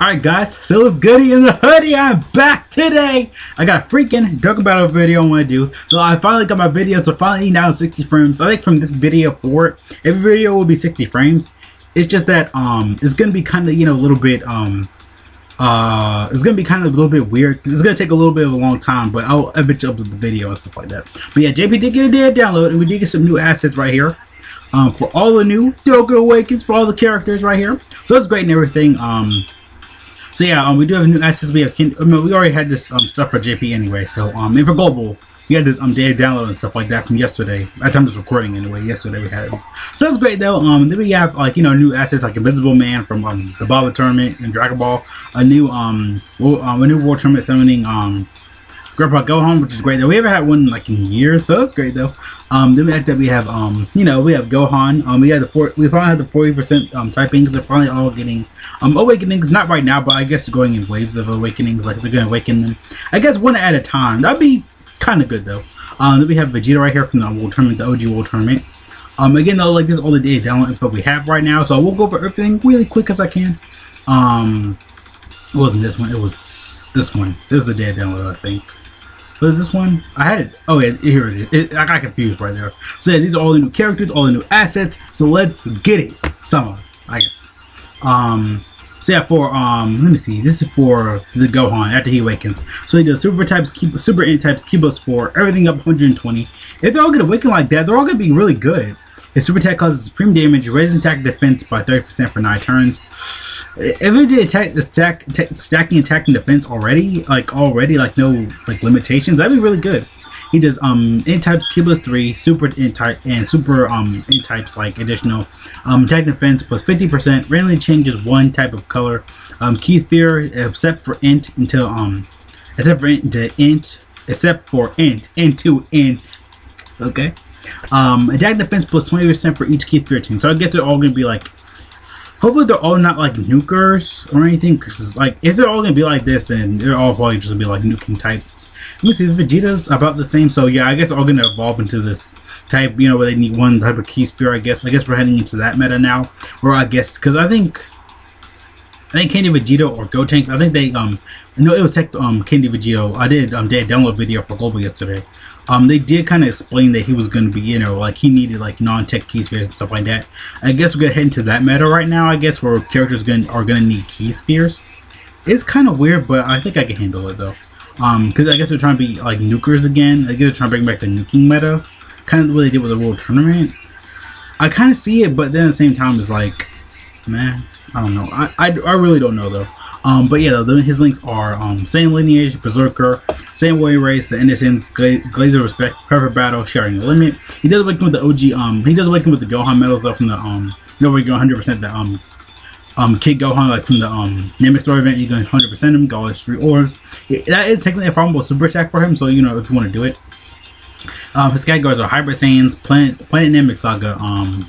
Alright guys, so it's Goody in the hoodie. I'm back today. I got a freaking Dokkan Battle video I want to do. So I finally got my video, so finally now 60 frames. I think from this video forward, every video will be 60 frames. It's just that um it's gonna be kinda, you know, a little bit um uh it's gonna be kind of a little bit weird. It's gonna take a little bit of a long time, but I'll eventually upload the video and stuff like that. But yeah, JP did get a dead download and we did get some new assets right here. Um, for all the new Dokkan Awakens, for all the characters right here. So that's great and everything. Um, so yeah, um, we do have new assets. We have I mean, we already had this um, stuff for JP anyway. So um, and for global, we had this um data download and stuff like that from yesterday. At time this recording anyway. Yesterday we had it. So that's great though. Um, then we have like you know new assets like Invisible Man from um the Baba tournament and Dragon Ball. A new um, um a new World Tournament summoning um Grandpa Gohan, which is great. Though we haven't had one like in years, so it's great though. Um, then after that we have um, you know, we have Gohan. Um, we had the four. We probably had the forty percent um typing because they're probably all getting um awakenings. Not right now, but I guess going in waves of awakenings. Like they're gonna awaken them. I guess one at a time. That'd be kind of good though. Um, then we have Vegeta right here from the World Tournament, the OG World Tournament. Um, again though, like this is all the data download info we have right now, so I will go over everything really quick as I can. Um, it wasn't this one. It was this one. This is the data download, I think. Was this one? I had it. Oh yeah, here it is. It, I got confused right there. So yeah, these are all the new characters, all the new assets. So let's get it. Some of them, I guess. Um. So yeah, for um, let me see. This is for the Gohan after he awakens. So he does super types, keep super N types, keyboards for everything up 120. If they're all gonna awaken like that, they're all gonna be really good. His super attack causes supreme damage, raises attack defense by 30% for 9 turns. If attack, stack, stacking attack and defense already, like already, like no like limitations, that'd be really good. He does um N types Kibbles three, super N type and super um N types like additional um attack defense plus fifty percent. Randomly changes one type of color. Um key sphere except for int until um except for int to int except for int into int. Okay. Um, attack defense plus 20% for each key sphere team. So I guess they're all to be like, hopefully they're all not like nukers or anything. Because like, if they're all to be like this, then they're all probably just to be like nuking types. Let me see, Vegeta's about the same. So yeah, I guess they're all to evolve into this type, you know, where they need one type of key sphere, I guess. I guess we're heading into that meta now. Or I guess, because I think, I think Candy Vegito or Gotenks. I think they, um, no, it was tech, um, Candy Vegito. I did, um, did a download video for Global yesterday um, they did kind of explain that he was going to be, you know, like he needed like non-tech key spheres and stuff like that. I guess we're gonna head into that meta right now. I guess where characters going are gonna need key spheres. It's kind of weird, but I think I can handle it though. Um, because I guess they're trying to be like nukers again. I guess they're trying to bring back the nuking meta, kind of what they did with the World Tournament. I kind of see it, but then at the same time, it's like, man, I don't know. I, I, I really don't know though. Um, but yeah, his links are um, Saiyan Lineage, Berserker, Saiyan Warrior Race, The Innocents, Gla Glazer Respect, Perfect Battle, Shattering the Limit. He does awaken with the OG, um, he does awaken with the Gohan medals though from the, um, nobody go 100% the, um, um, Kid Gohan, like from the, um, Namek Story event, you go 100% him, go all three orbs. that is technically a formidable super attack for him, so, you know, if you want to do it. Um, his Guards are Hyper Saiyans, Planet, Planet Namek Saga, um,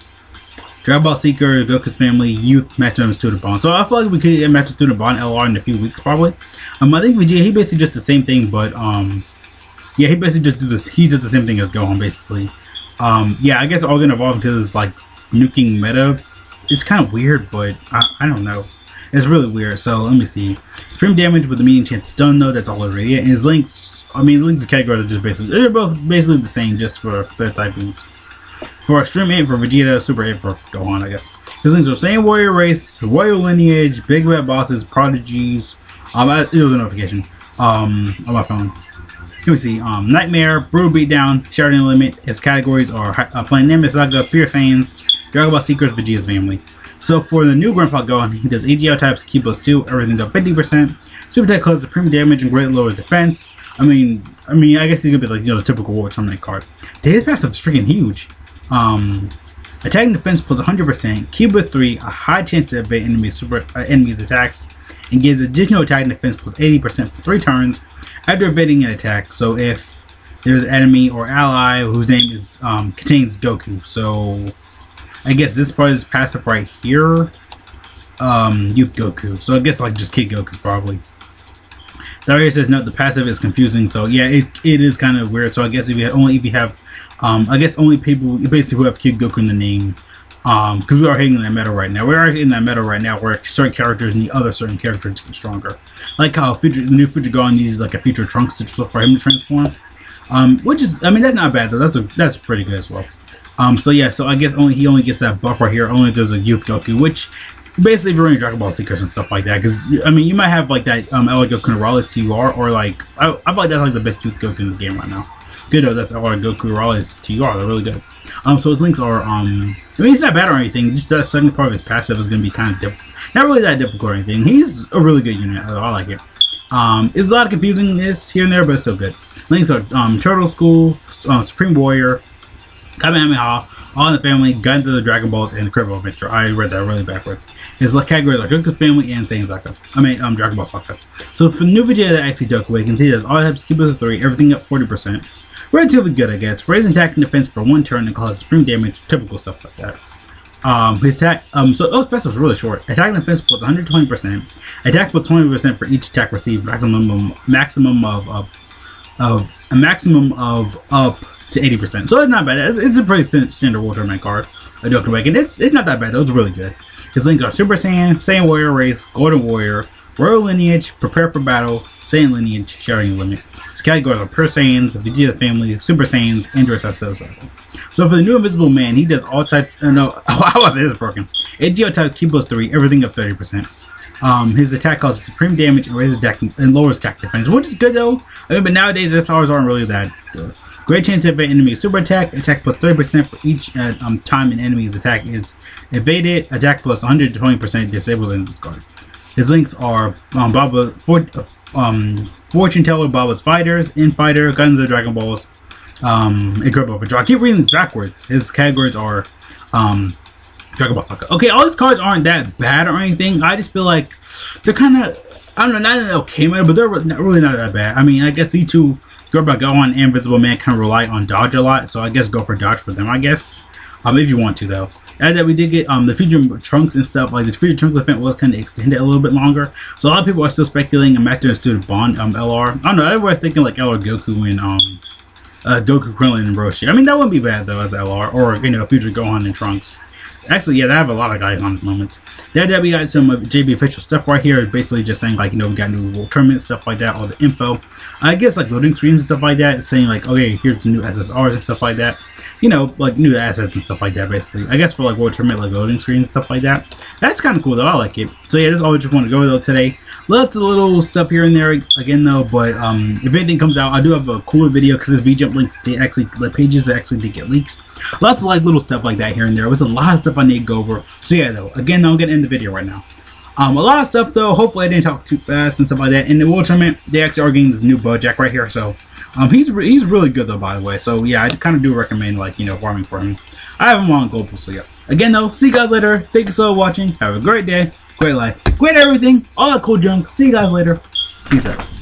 Dragon Ball Seeker, Goku's Family, Youth, Master and Student Bond. So I feel like we could get Master Student Bond LR in a few weeks probably. Um, I think Vegeta, he basically just the same thing, but um, yeah, he basically just do this. He does the same thing as Gohan basically. Um, yeah, I guess all gonna evolve because it's like nuking meta. It's kind of weird, but I, I don't know. It's really weird. So let me see. Supreme damage with the medium chance stun though. That's all already. And his links. I mean, links and categories are just basically they're both basically the same, just for better typings. For Extreme 8 for Vegeta, Super 8 for Gohan, I guess. His links are Saiyan Warrior Race, Royal Lineage, Big Red Bosses, Prodigies. Um, I, it was a notification um, on my phone. Let me see. Um, Nightmare, Brutal Beatdown, Sheridan Limit. His categories are uh, Planet Namek Saga, Pure Saiyans, Dragon Ball Secrets, Vegeta's Family. So for the new Grandpa Gohan, he does AGL types, Key plus 2, everything up 50%. Super Attack causes supreme damage and great lowers defense. I mean, I mean, I guess he's gonna be like, you know, typical War Tournament card. His passive is freaking huge. Um, attacking defense plus 100%, Cuba 3, a high chance to evade enemy super, uh, enemies' attacks, and gives additional attacking defense plus 80% for 3 turns after evading an attack. So if there's an enemy or ally whose name is um, contains Goku. So I guess this part is passive right here. Um, Youth Goku. So I guess like just Kid Goku probably. Daria says no, the passive is confusing. So yeah, it, it is kind of weird. So I guess if you only if you have um, I guess only people basically who have Kid Goku in the name Um, because we are hitting that meta right now. We are hitting that meta right now where certain characters need other certain characters to get stronger. Like how future, the new Gohan needs like a future trunk stitch for him to transform. Um, which is, I mean, that's not bad though. That's a, that's pretty good as well. Um, so yeah, so I guess only he only gets that buff right here. Only if there's a Youth Goku, which basically if you're running Dragon Ball Seekers and stuff like that. Because I mean, you might have like that um, LR Goku Raleigh TUR, or like I, I feel like that's like the best Youth Goku in the game right now. Good though, that's LR Goku Raleigh TUR. They're really good. Um, so his links are um, I mean, he's not bad or anything. Just that second part of his passive is to be kind of not really that difficult or anything. He's a really good unit. I like it. Um, it's a lot of confusingness here and there, but it's still good. Links are um, Turtle School, uh, Supreme Warrior, Kamehameha, All in the Family, Guns of the Dragon Balls, and Critical Adventure. I read that really backwards. His categories are Goku's Family and Saiyan Zaka. I mean, um, Dragon Ball Saga. So for new video that actually Joke Away, you can see this. All types keep it 3, everything up 40%. Relatively good, I guess. Raising attack and defense for one turn and cause supreme damage, typical stuff like that. Um, his attack, um, so oh, special is really short. Attack and defense plus 120%. Attack plus 20% for each attack received. Maximum, maximum of, of, of a maximum of up to 80%. So it's not bad. It's, it's a pretty standard World Tournament card. A Dokkan Awaken. It's it's not that bad though. It's really good. His links are Super Saiyan, Saiyan Warrior Race, Golden Warrior, Royal Lineage, Prepare for Battle, Saiyan Lineage, Sharing Limit. His categories are Pure Saiyans, Vegeta Family, Super Saiyans, and Dress. So for the new Invisible Man, he does all types. Uh, no, I was it is broken. AGL type Key plus three, everything up thirty percent. Um, his attack causes supreme damage and raises attack and lowers attack defense, which is good though. I mean, but nowadays SRs aren't really that good. Great chance to evade enemy super attack. Attack plus 30% for each uh, um, time an enemy's attack is evaded. Attack plus 120% disables this card. His links are um, Baba, for, um, Fortune Teller, Baba's Fighters, Infighter, Guns of Dragon Balls, um, Incredible Overdraw. I keep reading this backwards. His categories are um, Dragon Ball Saga. Okay, all these cards aren't that bad or anything. I just feel like they're kind of, I don't know, not an okay meta, but they're not, really not that bad. I mean, I guess E2 Goku, Go and Invisible Man can rely on dodge a lot, so I guess go for dodge for them, I guess. Um, if you want to though. And that we did get um the future trunks and stuff like the future trunks event was kind of extended a little bit longer, so a lot of people are still speculating I'm and instead of Bond um LR. I don't know. Everybody's thinking like LR Goku and um uh, Goku Krillin and Roshi. I mean that wouldn't be bad though as LR or you know future Gohan and Trunks. Actually, yeah, they have a lot of guys on at the moment. That we got some of JP official stuff right here. Basically, just saying like you know we got new world tournament stuff like that, all the info. I guess like loading screens and stuff like that, saying like okay, here's the new SSRs and stuff like that. You know, like new assets and stuff like that. Basically, I guess for like world tournament like loading screens and stuff like that. That's kind of cool though. I like it. So yeah, that's all I just want to go though today. Lots of little stuff here and there again though, but um, if anything comes out, I do have a cooler video because this VJump links they actually the pages that actually did get leaked. Lots of like little stuff like that here and there. It was a lot of stuff I need to go over. So yeah, though, again, though, I'm gonna end the video right now. Um, a lot of stuff though. Hopefully, I didn't talk too fast and stuff like that. In the World Tournament, they actually are getting this new Bojack right here. So, um, he's re he's really good though, by the way. So yeah, I kind of do recommend like you know farming for him. I have him on Global, so yeah. Again though, see you guys later. Thank you so for watching. Have a great day, great life, great everything, all that cool junk. See you guys later. Peace out.